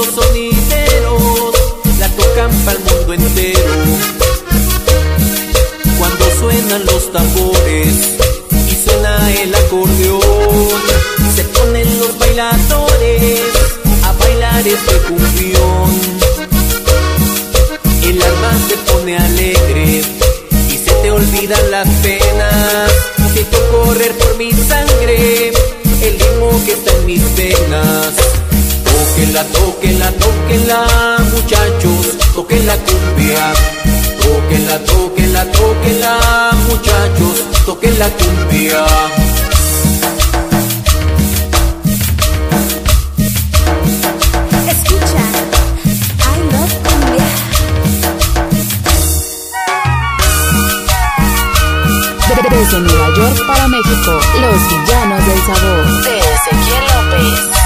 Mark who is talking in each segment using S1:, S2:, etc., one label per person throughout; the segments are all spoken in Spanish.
S1: los sonideros la tocan para el mundo entero. Cuando suenan los tambores y suena el acordeón, se ponen los bailadores a bailar este cumbión. El alma se pone alegre y se te olvidan las penas. Siento correr por mi sangre el ritmo que está en mis venas. Tóquenla, tóquenla, tóquenla, muchachos, toquen la cumbia. Tóquenla, tóquenla, tóquenla, muchachos, toquen la cumbia.
S2: Escucha, I love cumbia.
S3: Desde Nueva York para México, los villanos del sabor. De Ezequiel López.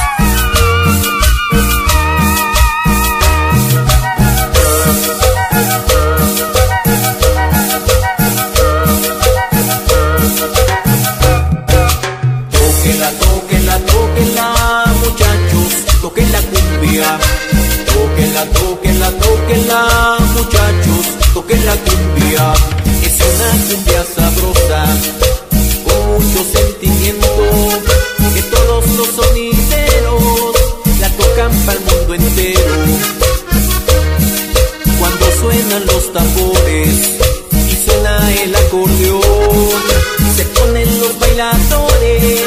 S1: Se ponen los bailadores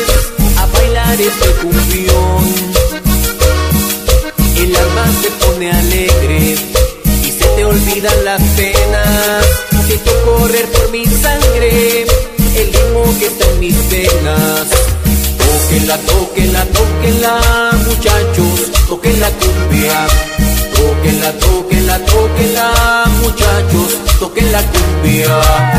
S1: a bailar este cumbión. El alma se pone alegre y se te olvidan las penas. Siento correr por mi sangre el ritmo que está en mis venas. Tóquenla, tóquenla, tóquenla, muchachos, toquen la cumbia. Tóquenla, tóquenla, tóquenla, muchachos, toquen la cumbia.